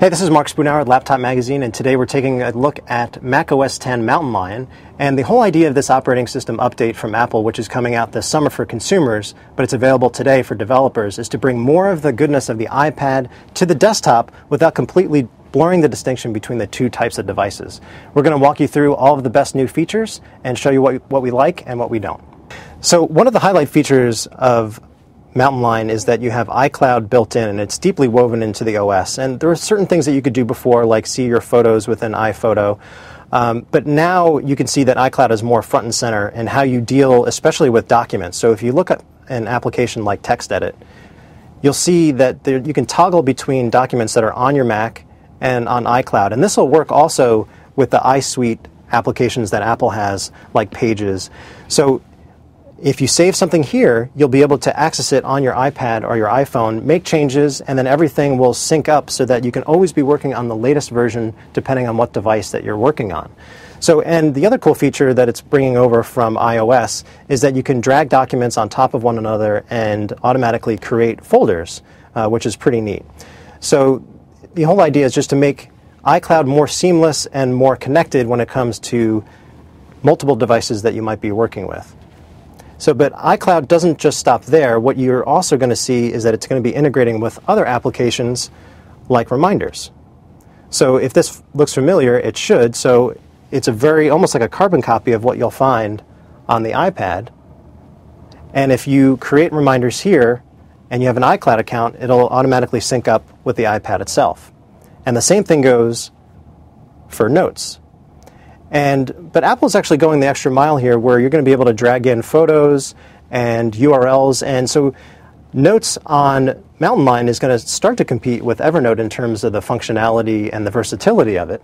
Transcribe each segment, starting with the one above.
Hey, this is Mark Spoonauer at Laptop Magazine, and today we're taking a look at Mac OS 10 Mountain Lion. And the whole idea of this operating system update from Apple, which is coming out this summer for consumers, but it's available today for developers, is to bring more of the goodness of the iPad to the desktop without completely blurring the distinction between the two types of devices. We're going to walk you through all of the best new features and show you what, what we like and what we don't. So, one of the highlight features of Mountain Lion is that you have iCloud built in and it's deeply woven into the OS. And there are certain things that you could do before, like see your photos within iPhoto. Um, but now you can see that iCloud is more front and center in how you deal, especially with documents. So if you look at an application like TextEdit, you'll see that there, you can toggle between documents that are on your Mac and on iCloud. And this will work also with the iSuite applications that Apple has, like Pages. So if you save something here, you'll be able to access it on your iPad or your iPhone, make changes, and then everything will sync up so that you can always be working on the latest version depending on what device that you're working on. So, and the other cool feature that it's bringing over from iOS is that you can drag documents on top of one another and automatically create folders, uh, which is pretty neat. So, the whole idea is just to make iCloud more seamless and more connected when it comes to multiple devices that you might be working with. So, but iCloud doesn't just stop there. What you're also going to see is that it's going to be integrating with other applications like reminders. So, if this looks familiar, it should. So, it's a very almost like a carbon copy of what you'll find on the iPad. And if you create reminders here and you have an iCloud account, it'll automatically sync up with the iPad itself. And the same thing goes for notes. And but Apple's actually going the extra mile here, where you're going to be able to drag in photos and URLs, and so Notes on Mountain Lion is going to start to compete with Evernote in terms of the functionality and the versatility of it.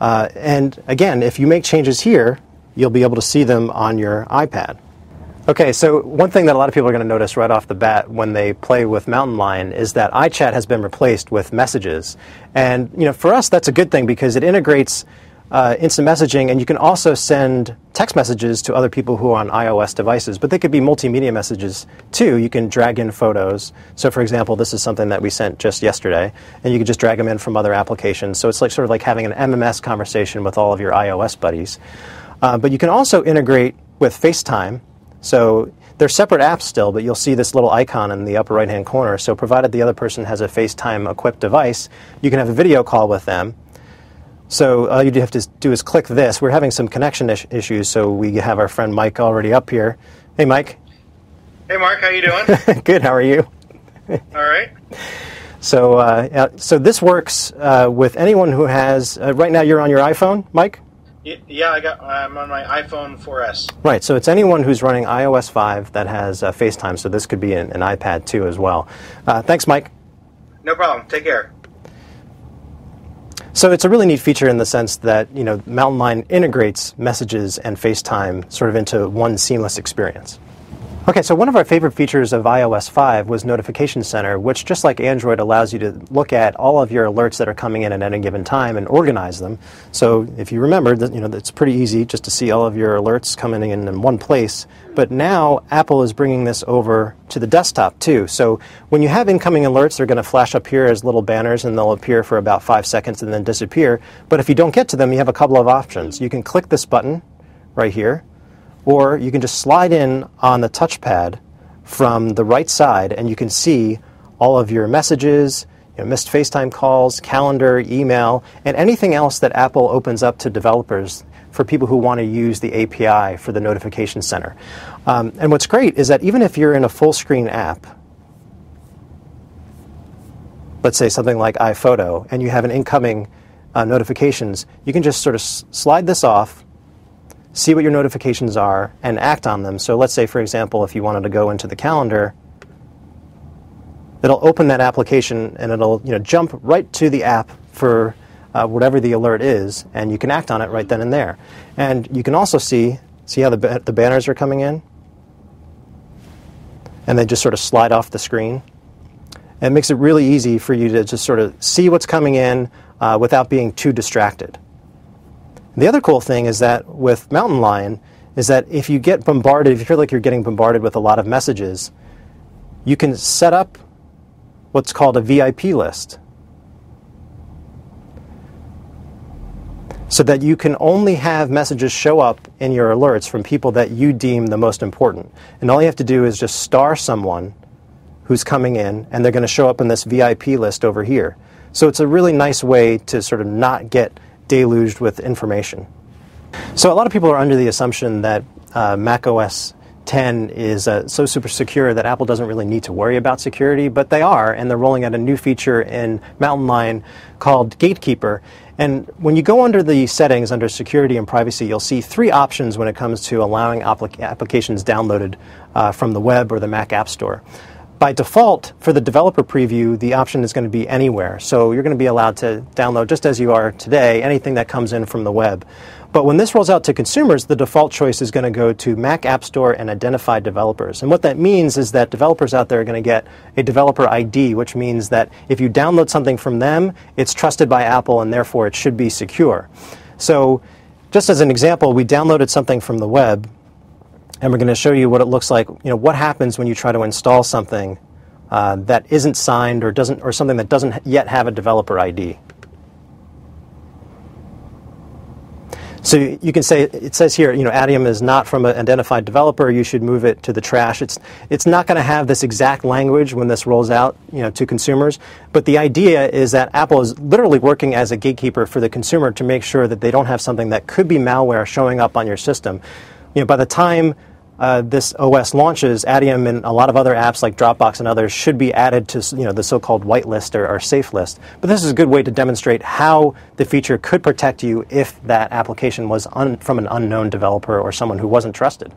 Uh, and again, if you make changes here, you'll be able to see them on your iPad. Okay, so one thing that a lot of people are going to notice right off the bat when they play with Mountain Lion is that iChat has been replaced with messages. And you know, for us that's a good thing because it integrates uh, instant messaging, and you can also send text messages to other people who are on iOS devices, but they could be multimedia messages too. You can drag in photos. So, for example, this is something that we sent just yesterday, and you can just drag them in from other applications. So it's like sort of like having an MMS conversation with all of your iOS buddies. Uh, but you can also integrate with FaceTime. So they're separate apps still, but you'll see this little icon in the upper right hand corner. So, provided the other person has a FaceTime equipped device, you can have a video call with them so all you do have to do is click this. We're having some connection is- issues, so we have our friend Mike already up here. Hey, Mike. Hey, Mark. How you doing? Good. How are you? All right. So, uh, so this works uh, with anyone who has. Uh, right now, you're on your iPhone, Mike. Yeah, I got. I'm on my iPhone 4S. Right. So it's anyone who's running iOS 5 that has uh, FaceTime. So this could be an, an iPad too as well. Uh, thanks, Mike. No problem. Take care. So it's a really neat feature in the sense that you know Mountain Lion integrates messages and FaceTime sort of into one seamless experience. Okay, so one of our favorite features of iOS 5 was Notification Center, which, just like Android, allows you to look at all of your alerts that are coming in at any given time and organize them. So, if you remember, you know, it's pretty easy just to see all of your alerts coming in in one place. But now Apple is bringing this over to the desktop too. So, when you have incoming alerts, they're going to flash up here as little banners and they'll appear for about five seconds and then disappear. But if you don't get to them, you have a couple of options. You can click this button right here or you can just slide in on the touchpad from the right side and you can see all of your messages, you know, missed FaceTime calls, calendar, email, and anything else that Apple opens up to developers for people who want to use the API for the notification center. Um, and what's great is that even if you're in a full screen app, let's say something like iPhoto, and you have an incoming uh, notifications, you can just sort of slide this off see what your notifications are, and act on them. So let's say, for example, if you wanted to go into the calendar, it'll open that application and it'll you know jump right to the app for uh, whatever the alert is, and you can act on it right then and there. And you can also see see how the the banners are coming in, and they just sort of slide off the screen. And it makes it really easy for you to just sort of see what's coming in uh, without being too distracted. The other cool thing is that with Mountain Lion is that if you get bombarded, if you feel like you're getting bombarded with a lot of messages, you can set up what's called a VIP list. so that you can only have messages show up in your alerts from people that you deem the most important. And all you have to do is just star someone who's coming in, and they're going to show up in this VIP list over here. So it's a really nice way to sort of not get deluged with information. So a lot of people are under the assumption that uh, Mac OS 10 is uh, so super secure that Apple doesn't really need to worry about security, but they are, and they're rolling out a new feature in Mountain Lion called Gatekeeper. And when you go under the settings under security and privacy, you'll see three options when it comes to allowing applic- applications downloaded uh, from the web or the Mac App Store. By default, for the developer preview, the option is going to be anywhere. So you're going to be allowed to download, just as you are today, anything that comes in from the web. But when this rolls out to consumers, the default choice is going to go to Mac App Store and identified developers. And what that means is that developers out there are going to get a developer ID, which means that if you download something from them, it's trusted by Apple and therefore it should be secure. So, just as an example, we downloaded something from the web and we're going to show you what it looks like. You know, what happens when you try to install something uh, that isn't signed or doesn't, or something that doesn't yet have a developer ID. So you can say it says here, you know, Adium is not from an identified developer. You should move it to the trash. It's it's not going to have this exact language when this rolls out, you know, to consumers. But the idea is that Apple is literally working as a gatekeeper for the consumer to make sure that they don't have something that could be malware showing up on your system. You know, by the time uh, this OS launches, Adium and a lot of other apps like Dropbox and others should be added to you know, the so-called whitelist or, or safe list. But this is a good way to demonstrate how the feature could protect you if that application was un- from an unknown developer or someone who wasn't trusted.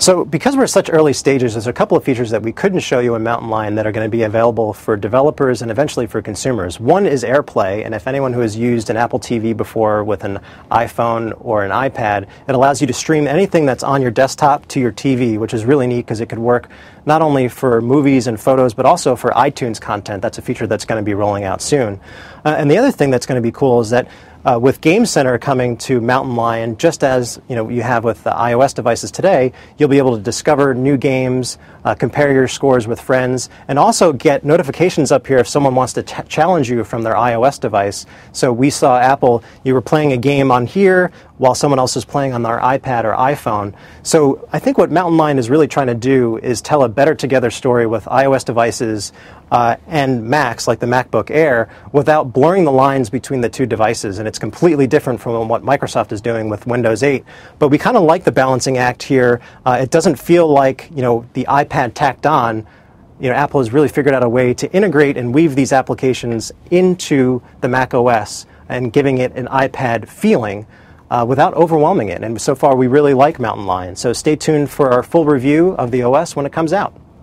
So because we're at such early stages, there's a couple of features that we couldn't show you in Mountain Lion that are going to be available for developers and eventually for consumers. One is AirPlay, and if anyone who has used an Apple TV before with an iPhone or an iPad, it allows you to stream anything that's on your desktop to your TV, which is really neat because it could work not only for movies and photos, but also for iTunes content. That's a feature that's going to be rolling out soon. Uh, and the other thing that's going to be cool is that uh, with Game Center coming to Mountain Lion, just as you know you have with the iOS devices today, you'll be able to discover new games, uh, compare your scores with friends, and also get notifications up here if someone wants to challenge you from their iOS device. So we saw Apple, you were playing a game on here while someone else is playing on their iPad or iPhone. So I think what Mountain Lion is really trying to do is tell a better together story with iOS devices uh, and Macs, like the MacBook Air, without blurring the lines between the two devices. And it's completely different from what Microsoft is doing with Windows 8. But we kind of like the balancing act here. Uh, it doesn't feel like you know the iPad tacked on you know, Apple has really figured out a way to integrate and weave these applications into the Mac OS and giving it an iPad feeling uh, without overwhelming it. And so far, we really like Mountain Lion. So stay tuned for our full review of the OS when it comes out.